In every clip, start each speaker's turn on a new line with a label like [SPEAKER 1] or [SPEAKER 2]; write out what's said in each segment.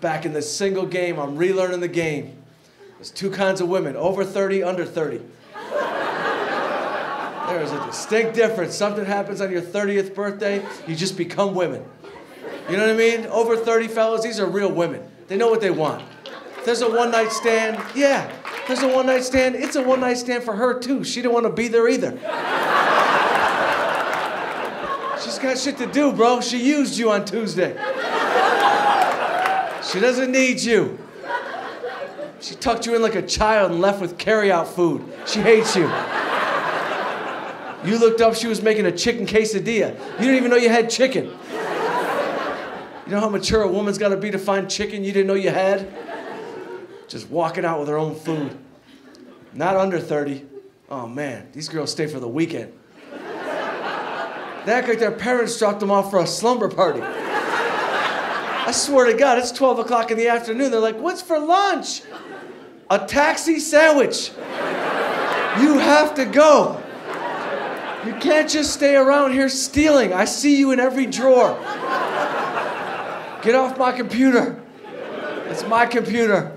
[SPEAKER 1] back in this single game. I'm relearning the game. There's two kinds of women over 30, under 30. There's a distinct difference. Something happens on your 30th birthday, you just become women. You know what I mean? Over 30 fellas, these are real women. They know what they want. If there's a one night stand, yeah. If there's a one night stand, it's a one night stand for her too. She didn't want to be there either. She's got shit to do, bro. She used you on Tuesday. She doesn't need you. She tucked you in like a child and left with carryout food. She hates you. You looked up, she was making a chicken quesadilla. You didn't even know you had chicken. You know how mature a woman's gotta be to find chicken you didn't know you had? Just walking out with her own food. Not under 30. Oh man, these girls stay for the weekend. They act like their parents dropped them off for a slumber party. I swear to God, it's 12 o'clock in the afternoon. They're like, what's for lunch? A taxi sandwich. You have to go. You can't just stay around here stealing. I see you in every drawer. Get off my computer. It's my computer.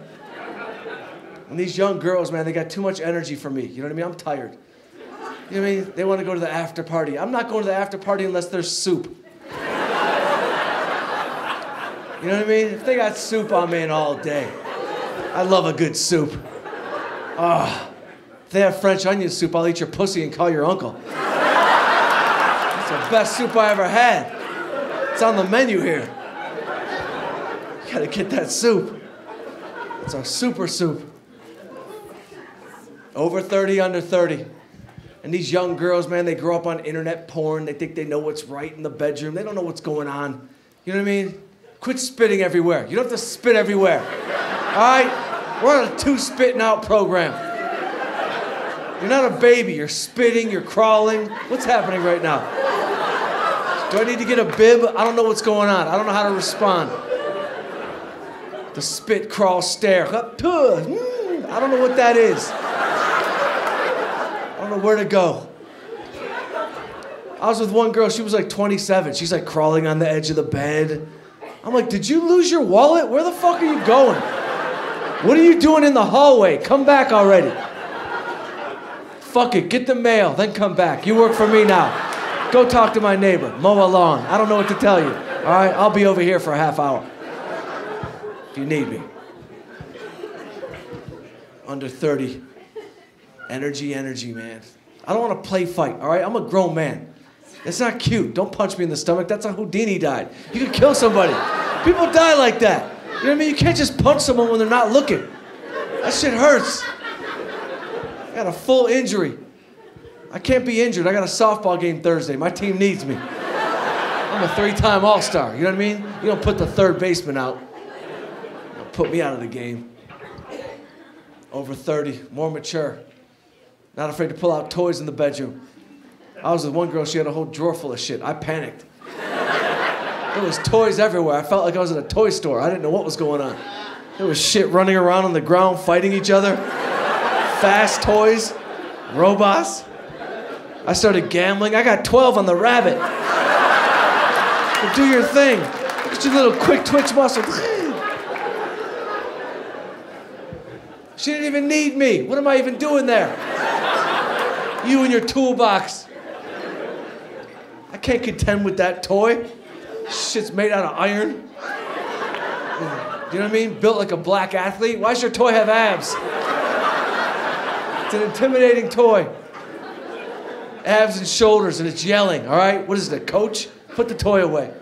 [SPEAKER 1] And these young girls, man, they got too much energy for me. You know what I mean? I'm tired. You know what I mean? They want to go to the after party. I'm not going to the after party unless there's soup. You know what I mean? If they got soup, I'm in all day. I love a good soup. Ah, oh, if they have French onion soup, I'll eat your pussy and call your uncle. It's the best soup I ever had. It's on the menu here. You gotta get that soup. It's our super soup. Over 30, under 30. And these young girls, man, they grow up on internet porn. They think they know what's right in the bedroom. They don't know what's going on. You know what I mean? Quit spitting everywhere. You don't have to spit everywhere. All right? We're on a two spitting out program. You're not a baby. You're spitting, you're crawling. What's happening right now? Do I need to get a bib? I don't know what's going on. I don't know how to respond. The spit, crawl, stare. Hmm, I don't know what that is. I don't know where to go. I was with one girl, she was like 27. She's like crawling on the edge of the bed. I'm like, did you lose your wallet? Where the fuck are you going? What are you doing in the hallway? Come back already. Fuck it, get the mail, then come back. You work for me now. Go talk to my neighbor, mow a lawn. I don't know what to tell you. All right, I'll be over here for a half hour if you need me. Under 30. Energy, energy, man. I don't want to play fight, all right? I'm a grown man. It's not cute. Don't punch me in the stomach. That's how Houdini died. You can kill somebody. People die like that. You know what I mean? You can't just punch someone when they're not looking. That shit hurts. I got a full injury. I can't be injured. I got a softball game Thursday. My team needs me. I'm a three-time All-Star. You know what I mean? You don't put the third baseman out. Don't put me out of the game. Over 30, more mature. Not afraid to pull out toys in the bedroom. I was with one girl, she had a whole drawer full of shit. I panicked. There was toys everywhere. I felt like I was at a toy store. I didn't know what was going on. There was shit running around on the ground fighting each other. Fast toys, robots. I started gambling. I got 12 on the rabbit. do your thing. Look at your little quick twitch muscle. She didn't even need me. What am I even doing there? You and your toolbox. I can't contend with that toy. Shit's made out of iron. You know what I mean? Built like a black athlete. Why does your toy have abs? It's an intimidating toy. Abs and shoulders, and it's yelling, all right? What is it, coach? Put the toy away.